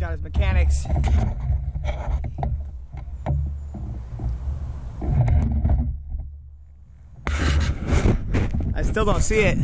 got his mechanics. I still don't see it.